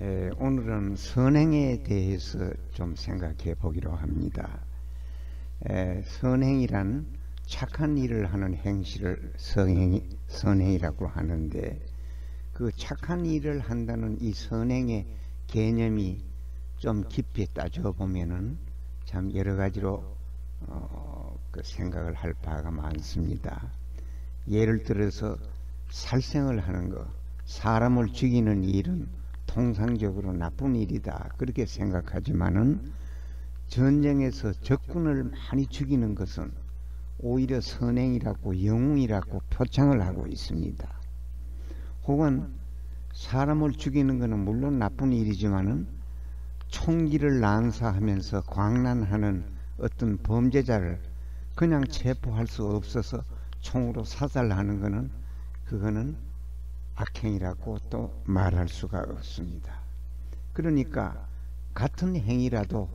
에, 오늘은 선행에 대해서 좀 생각해 보기로 합니다. 에, 선행이란 착한 일을 하는 행실을 선행, 선행이라고 하는데 그 착한 일을 한다는 이 선행의 개념이 좀 깊이 따져보면은 참 여러 가지로 어, 그 생각을 할 바가 많습니다. 예를 들어서 살생을 하는 것, 사람을 죽이는 일은 통상적으로 나쁜 일이다. 그렇게 생각하지만은 전쟁에서 적군을 많이 죽이는 것은 오히려 선행이라고 영웅이라고 표창을 하고 있습니다. 혹은 사람을 죽이는 것은 물론 나쁜 일이지만은 총기를 난사하면서 광란하는 어떤 범죄자를 그냥 체포할 수 없어서 총으로 사살하는 것은 그거는 악행이라고 또 말할 수가 없습니다. 그러니까 같은 행위라도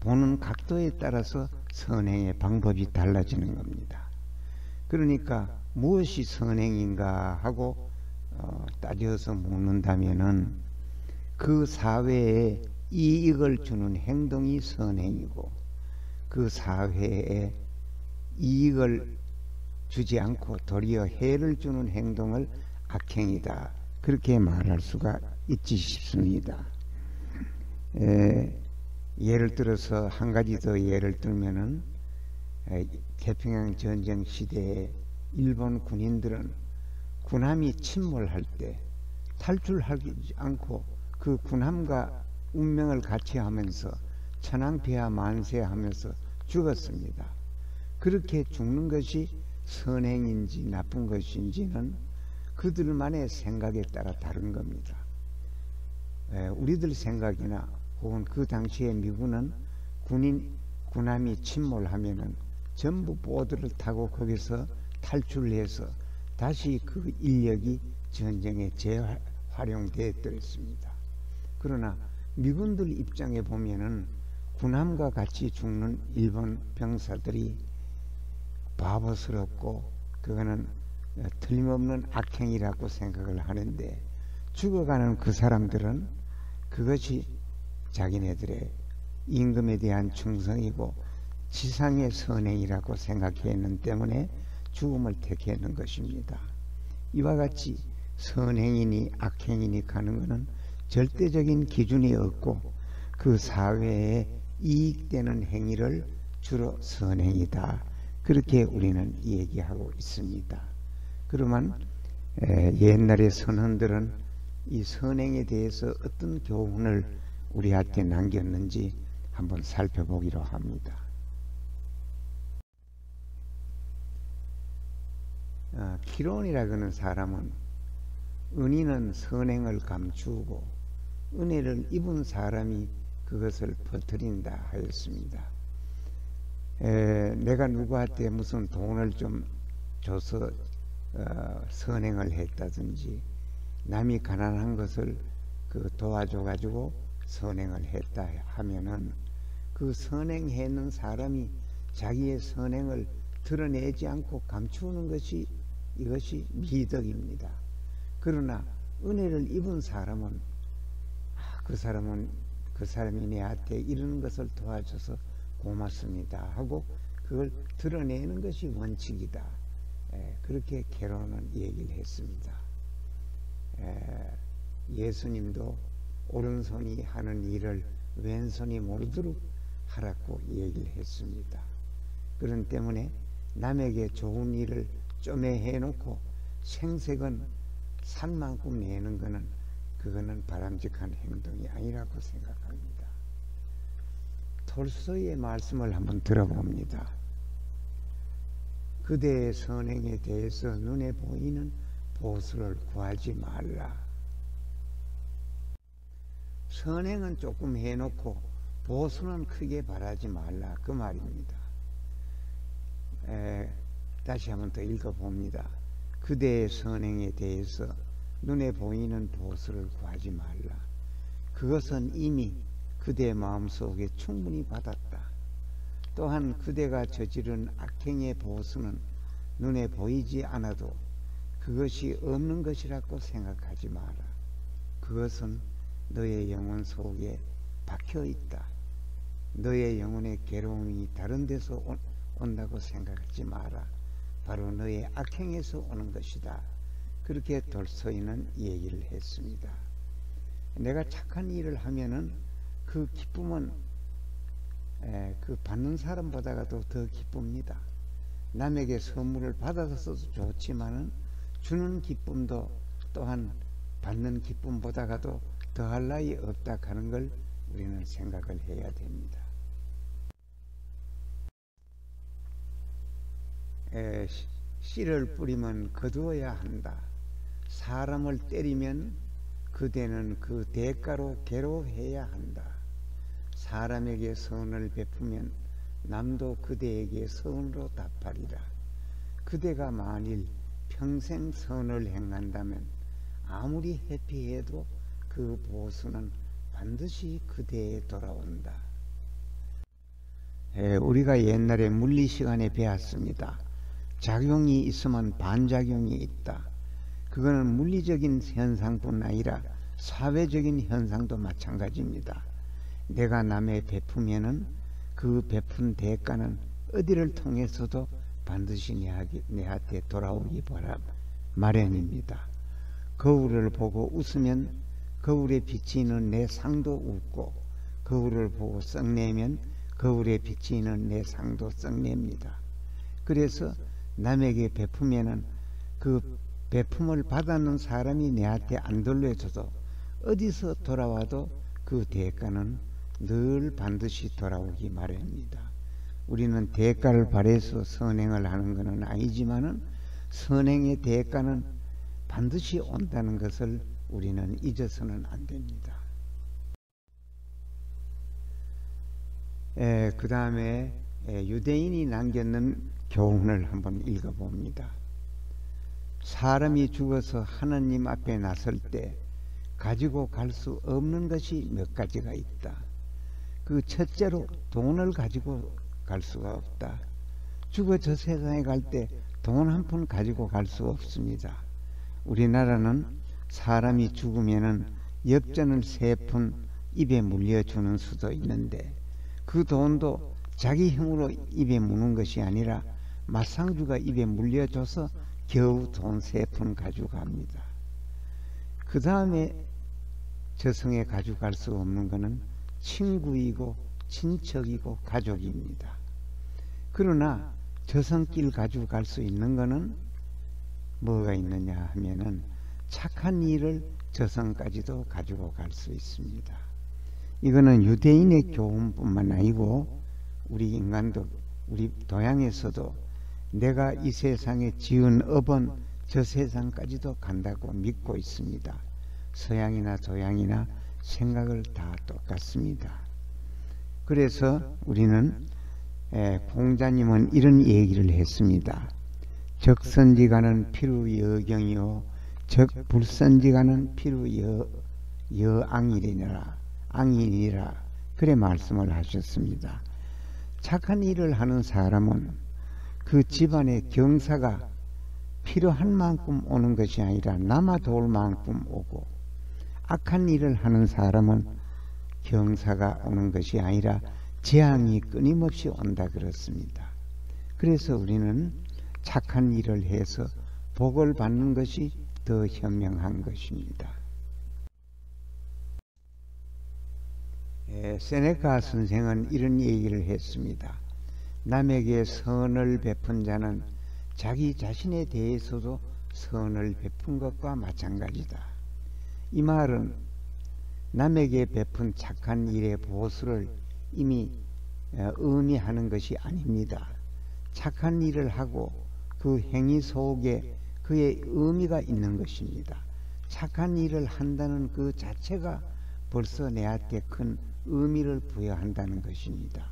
보는 각도에 따라서 선행의 방법이 달라지는 겁니다. 그러니까 무엇이 선행인가 하고 어, 따져서 묻는다면은 그 사회에 이익을 주는 행동이 선행이고 그 사회에 이익을 주지 않고 도리어 해를 주는 행동을 악행이다. 그렇게 말할 수가 있지 싶습니다. 에, 예를 들어서 한 가지 더 예를 들면은 에, 태평양 전쟁 시대에 일본 군인들은 군함이 침몰할 때 탈출하지 않고 그 군함과 운명을 같이 하면서 천황폐하 만세하면서 죽었습니다. 그렇게 죽는 것이 선행인지 나쁜 것인지는 그들만의 생각에 따라 다른 겁니다. 에, 우리들 생각이나 혹은 그 당시에 미군은 군인 군함이 침몰하면은 전부 보드를 타고 거기서 탈출해서 다시 그 인력이 전쟁에 재활용되었습니다. 그러나 미군들 입장에 보면은 군함과 같이 죽는 일본 병사들이 바보스럽고 그거는 틀림없는 악행이라고 생각을 하는데 죽어가는 그 사람들은 그것이 자기네들의 임금에 대한 충성이고 지상의 선행이라고 생각했는 때문에 죽음을 택했는 것입니다. 이와 같이 선행이니 악행이니 가는 것은 절대적인 기준이 없고 그 사회에 이익되는 행위를 주로 선행이다. 그렇게 우리는 얘기하고 있습니다. 그러면 옛날의 선원들은 이 선행에 대해서 어떤 교훈을 우리한테 남겼는지 한번 살펴보기로 합니다. 어, 키론이라 는 사람은 은인은 선행을 감추고 은혜를 입은 사람이 그것을 퍼뜨린다 하였습니다. 에, 내가 누구한테 무슨 돈을 좀 줘서 어, 선행을 했다든지 남이 가난한 것을 그 도와줘 가지고 선행을 했다 하면은 그 선행했는 사람이 자기의 선행을 드러내지 않고 감추는 것이 이것이 미덕입니다. 그러나 은혜를 입은 사람은 아, 그 사람은 그 사람이 내한테 이런 것을 도와줘서 고맙습니다 하고 그걸 드러내는 것이 원칙이다. 에, 그렇게 개론은 얘기를 했습니다. 에, 예수님도 오른손이 하는 일을 왼손이 모르도록 하라고 얘기를 했습니다. 그런 때문에 남에게 좋은 일을 좀에 해놓고 생색은 산만큼 내는 것은 그거는 바람직한 행동이 아니라고 생각합니다. 톨스토이의 말씀을 한번 들어봅니다. 그대의 선행에 대해서 눈에 보이는 보수를 구하지 말라. 선행은 조금 해놓고 보수는 크게 바라지 말라. 그 말입니다. 에, 다시 한번 더 읽어봅니다. 그대의 선행에 대해서 눈에 보이는 보수를 구하지 말라. 그것은 이미 그대 마음속에 충분히 받았다. 또한 그대가 저지른 악행의 보수는 눈에 보이지 않아도 그것이 없는 것이라고 생각하지 마라. 그것은 너의 영혼 속에 박혀 있다. 너의 영혼의 괴로움이 다른 데서 온, 온다고 생각하지 마라. 바로 너의 악행에서 오는 것이다. 그렇게 돌서이는 얘기를 했습니다. 내가 착한 일을 하면은 그 기쁨은 에, 그 받는 사람보다도 더 기쁩니다. 남에게 선물을 받아서도 좋지만은 주는 기쁨도 또한 받는 기쁨보다도 더할 나위 없다 하는 걸 우리는 생각을 해야 됩니다. 에, 씨를 뿌리면 거두어야 한다. 사람을 때리면 그대는 그 대가로 괴로워해야 한다. 사람에게 선을 베푸면 남도 그대에게 선으로 답하리라. 그대가 만일 평생 선을 행한다면 아무리 회피해도 그 보수는 반드시 그대에 돌아온다. 에, 우리가 옛날에 물리 시간에 배웠습니다. 작용이 있으면 반작용이 있다. 그거는 물리적인 현상뿐 아니라 사회적인 현상도 마찬가지입니다. 내가 남의 베푸면은 그 베푼 대가는 어디를 통해서도 반드시 내한테 돌아오기 바라 마련입니다. 거울을 보고 웃으면 거울에 비치는 내 상도 웃고 거울을 보고 썩내면 거울에 비치는 내 상도 썩냅니다. 그래서 남에게 베푸면은 그 베품을 받았는 사람이 내한테 안 돌려줘도 어디서 돌아와도 그 대가는 늘 반드시 돌아오기 마련입니다. 우리는 대가를 바래서 선행을 하는 것은 아니지만은 선행의 대가는 반드시 온다는 것을 우리는 잊어서는 안 됩니다. 그 다음에 유대인이 남겼는 교훈을 한번 읽어봅니다. 사람이 죽어서 하나님 앞에 나설 때 가지고 갈 수 없는 것이 몇 가지가 있다. 그 첫째로 돈을 가지고 갈 수가 없다. 죽어 저 세상에 갈 때 돈 한 푼 가지고 갈 수 없습니다. 우리나라는 사람이 죽으면은 엽전을 세 푼 입에 물려주는 수도 있는데 그 돈도 자기 힘으로 입에 무는 것이 아니라 마상주가 입에 물려줘서 겨우 돈 세 푼 가져갑니다. 그 다음에 저승에 가져갈 수 없는 것은 친구이고 친척이고 가족입니다. 그러나 저승길 가져갈 수 있는 것은 뭐가 있느냐 하면은 착한 일을 저승까지도 가지고 갈 수 있습니다. 이거는 유대인의 교훈뿐만 아니고 우리 인간도 우리 도양에서도 내가 이 세상에 지은 업은 저 세상까지도 간다고 믿고 있습니다. 서양이나 도양이나 생각을 다 똑같습니다. 그래서 우리는 공자님은 이런 얘기를 했습니다. 적선지가는 피루 여경이요 적불선지가는 피루 여, 여앙일이니라 앙일이라 그래 말씀을 하셨습니다. 착한 일을 하는 사람은 그 집안의 경사가 필요한 만큼 오는 것이 아니라 남아 도울 만큼 오고 악한 일을 하는 사람은 경사가 오는 것이 아니라 재앙이 끊임없이 온다 그렇습니다. 그래서 우리는 착한 일을 해서 복을 받는 것이 더 현명한 것입니다. 세네카 선생은 이런 얘기를 했습니다. 남에게 선을 베푼 자는 자기 자신에 대해서도 선을 베푼 것과 마찬가지다. 이 말은 남에게 베푼 착한 일의 보수를 이미 어, 의미하는 것이 아닙니다. 착한 일을 하고 그 행위 속에 그의 의미가 있는 것입니다. 착한 일을 한다는 그 자체가 벌써 내한테 큰 의미를 부여한다는 것입니다.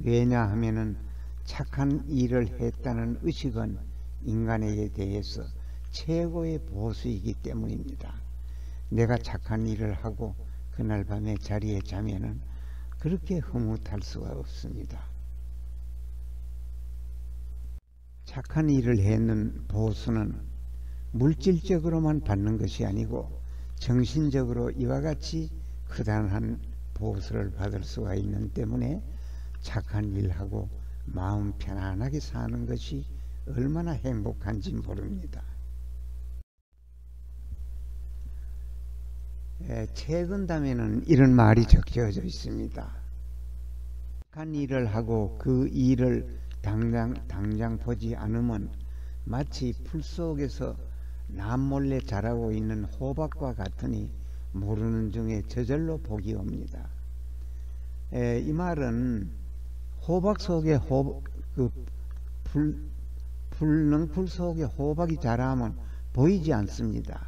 왜냐하면은 착한 일을 했다는 의식은 인간에게 대해서 최고의 보수이기 때문입니다. 내가 착한 일을 하고 그날 밤에 자리에 자면은 그렇게 흐뭇할 수가 없습니다. 착한 일을 했는 보수는 물질적으로만 받는 것이 아니고 정신적으로 이와 같이 크단한 보수를 받을 수가 있는 때문에 착한 일하고 마음 편안하게 사는 것이 얼마나 행복한지 모릅니다. 최근담에는 이런 말이 적혀져 있습니다. 착한 일을 하고 그 일을 당장, 당장 보지 않으면 마치 풀 속에서 남몰래 자라고 있는 호박과 같으니 모르는 중에 저절로 복이 옵니다. 에, 이 말은 호박 속에 호, 그 불, 불능풀 속에 호박이 자라면 보이지 않습니다.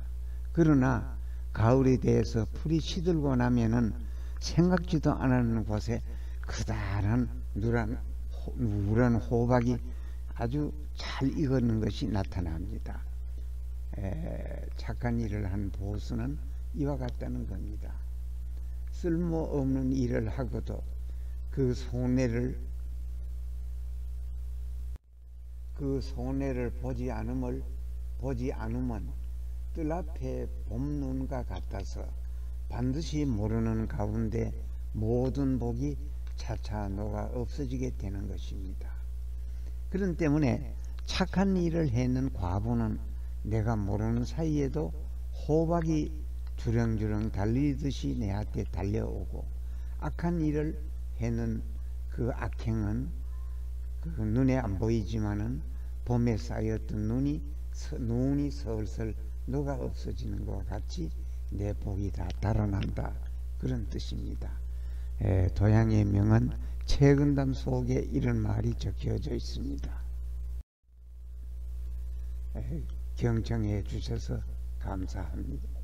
그러나 가을에 대해서 풀이 시들고 나면은 생각지도 않은 곳에 크다란 누란, 호, 누런 호박이 아주 잘 익었는 것이 나타납니다. 에, 착한 일을 한 보수는 이와 같다는 겁니다. 쓸모없는 일을 하고도 그 손해를 그 손해를 보지 않음을 보지 않으면 뜰 앞에 봄눈과 같아서 반드시 모르는 가운데 모든 복이 차차 녹아 없어지게 되는 것입니다. 그런 때문에 착한 일을 해는 과부는 내가 모르는 사이에도 호박이 주렁주렁 달리듯이 내한테 달려오고 악한 일을 해는 그 악행은 그 눈에 안 보이지만은 봄에 쌓였던 눈이 눈이 슬슬 녹아 없어지는 것 같이 내 복이 다 달아난다 그런 뜻입니다. 에, 도양의 명은 최근담 속에 이런 말이 적혀져 있습니다. 에, 경청해 주셔서 감사합니다.